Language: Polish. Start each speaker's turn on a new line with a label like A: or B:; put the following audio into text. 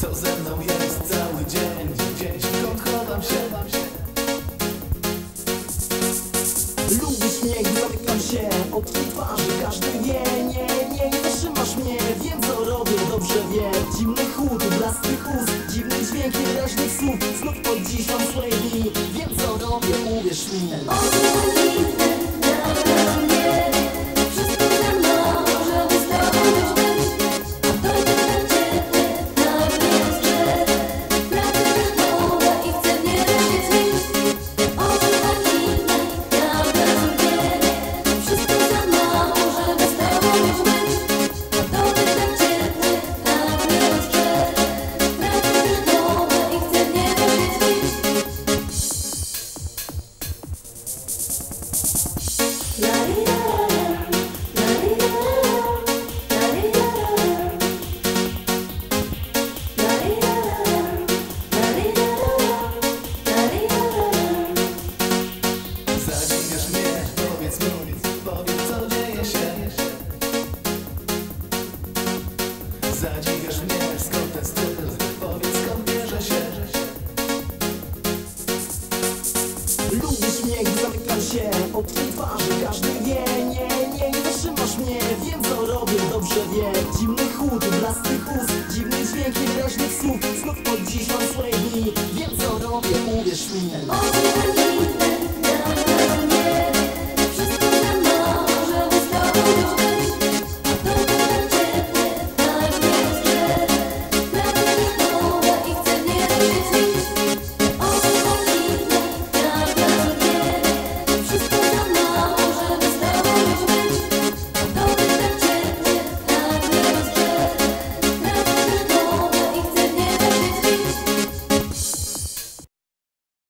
A: Co ze mną jest? Cały dzień, gdzieś skąd chowam się
B: od twarzy Każdy wie, nie, nie, nie zatrzymasz mnie. Wiem co robię, dobrze wiem. Zimny chłód, blask twych ust Dziwny dźwięk niewyraźnych słów. Znów pod dziś mam swoje dni. Wiem co robię, uwierz mi od tej twarzy Każdy wie, nie, nie, nie zatrzymasz mnie. Wiem co robię, dobrze wiem. Zimny chód, blasty ust Dziwny dźwięk niewyraźnych słów. Znów od dziś mam swoje dni. Wiem co robię, uwierz mi.